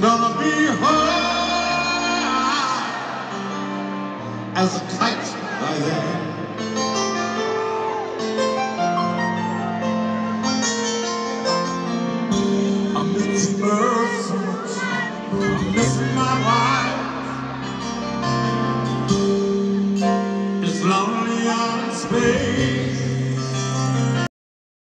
gonna be high as a kite I am. I'm missing earth so much. I miss my wife. It's lonely out in space.